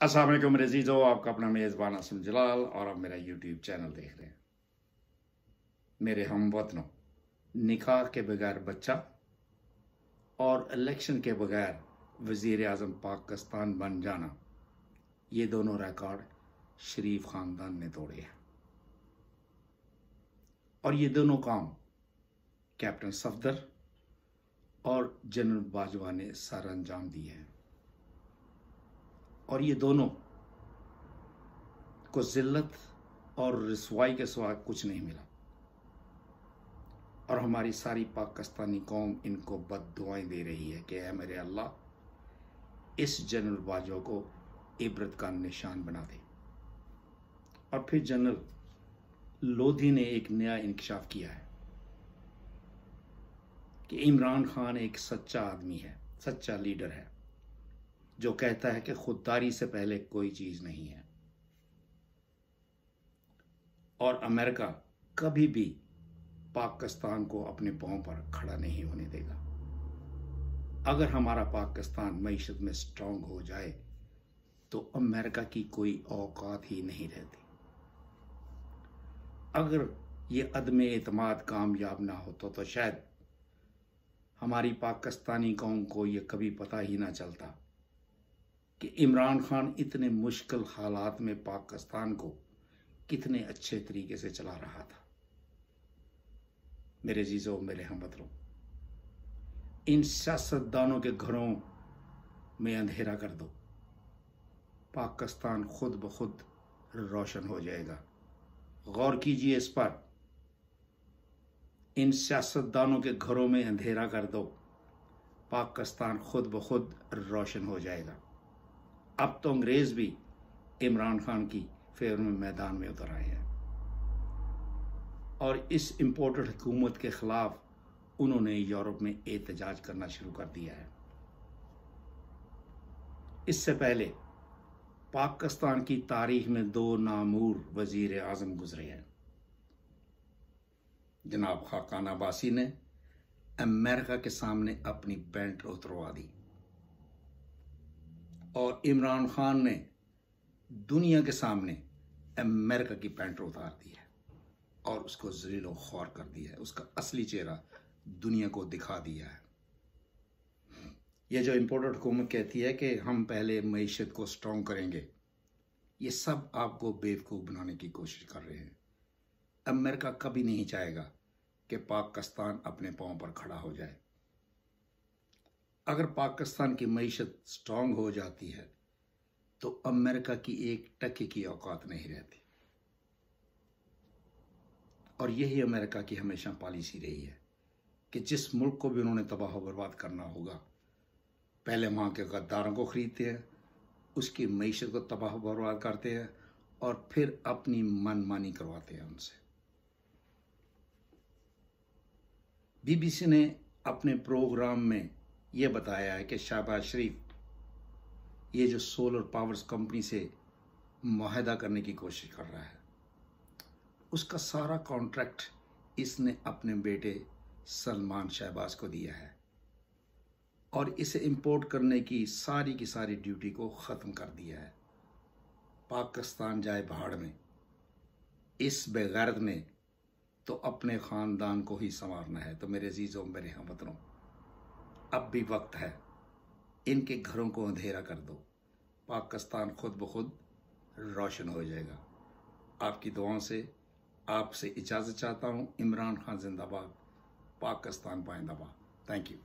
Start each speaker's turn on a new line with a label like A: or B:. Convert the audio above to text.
A: असलम मेरे जीजो आपका अपना मेज़बान असम जलाल और आप मेरा यूट्यूब चैनल देख रहे हैं। मेरे हम वतनों, निकाह के बगैर बच्चा और इलेक्शन के बगैर वज़ी अजम पाकिस्तान बन जाना, ये दोनों रिकॉर्ड शरीफ ख़ानदान ने तोड़े हैं। और ये दोनों काम कैप्टन सफदर और जनरल बाजवा ने सर अंजाम दिए हैं। और ये दोनों को जिल्लत और रसवाई के सिवा कुछ नहीं मिला। और हमारी सारी पाकिस्तानी कौम इनको बद दुआएँ दे रही है कि है मेरे अल्लाह, इस जनरल बाजवा को इबरत का निशान बना दे। और फिर जनरल लोधी ने एक नया इंकशाफ किया है कि इमरान खान एक सच्चा आदमी है, सच्चा लीडर है। जो कहता है कि खुददारी से पहले कोई चीज़ नहीं है। और अमेरिका कभी भी पाकिस्तान को अपने पाँव पर खड़ा नहीं होने देगा। अगर हमारा पाकिस्तान मीशत में स्ट्रांग हो जाए तो अमेरिका की कोई औकात ही नहीं रहती। अगर ये अदम एतमाद कामयाब ना होता तो शायद हमारी पाकिस्तानी कौम को ये कभी पता ही ना चलता कि इमरान खान इतने मुश्किल हालात में पाकिस्तान को कितने अच्छे तरीके से चला रहा था। मेरे जीजो, मेरे हमवतरों इन सियासतदानों के घरों में अंधेरा कर दो। पाकिस्तान खुद ब खुद रोशन हो जाएगा। गौर कीजिए इस पर, इन सियासतदानों के घरों में अंधेरा कर दो। पाकिस्तान खुद ब खुद रोशन हो जाएगा। अब तो अंग्रेज़ भी इमरान खान की फेवर में मैदान में उतर आए हैं। और इस इम्पोर्टेड हुकूमत के खिलाफ उन्होंने यूरोप में एहतजाज करना शुरू कर दिया है। इससे पहले पाकिस्तान की तारीख में दो नामूर वज़ीर आज़म गुजरे हैं। जनाब खाकान अब्बासी ने अमेरिका के सामने अपनी पेंट उतरवा दी। और इमरान खान ने दुनिया के सामने अमेरिका की पैंट उतार दी है और उसको जलीलो खौर कर दिया है। उसका असली चेहरा दुनिया को दिखा दिया है। ये जो इम्पोर्टेड हुकूमत कहती है कि हम पहले मीशत को स्ट्रॉन्ग करेंगे, ये सब आपको बेवकूफ़ बनाने की कोशिश कर रहे हैं। अमेरिका कभी नहीं चाहेगा कि पाकिस्तान अपने पाँव पर खड़ा हो जाए। अगर पाकिस्तान की मीशत स्ट्रांग हो जाती है तो अमेरिका की एक टके की औकात नहीं रहती। और यही अमेरिका की हमेशा पॉलिसी रही है कि जिस मुल्क को भी उन्होंने तबाह बर्बाद करना होगा, पहले वहाँ के गद्दारों को ख़रीदते हैं, उसकी मीशत को तबाह बर्बाद करते हैं और फिर अपनी मनमानी करवाते हैं उनसे। बीबीसी ने अपने प्रोग्राम में ये बताया है कि शाहबाज शरीफ, ये जो सोलर पावर्स कंपनी से माहदा करने की कोशिश कर रहा है, उसका सारा कॉन्ट्रैक्ट इसने अपने बेटे सलमान शहबाज को दिया है और इसे इंपोर्ट करने की सारी की सारी ड्यूटी को ख़त्म कर दिया है। पाकिस्तान जाए पहाड़ में, इस बेगैरत ने तो अपने ख़ानदान को ही संवारना है। तो मेरे अजीज़ों, मेरे हमवतनों अब भी वक्त है। इनके घरों को अंधेरा कर दो। पाकिस्तान खुद ब खुद रोशन हो जाएगा। आपकी दुआओं से, आपसे इजाज़त चाहता हूँ। इमरान खान जिंदाबाद, पाकिस्तान पाइंदाबाद थैंक यू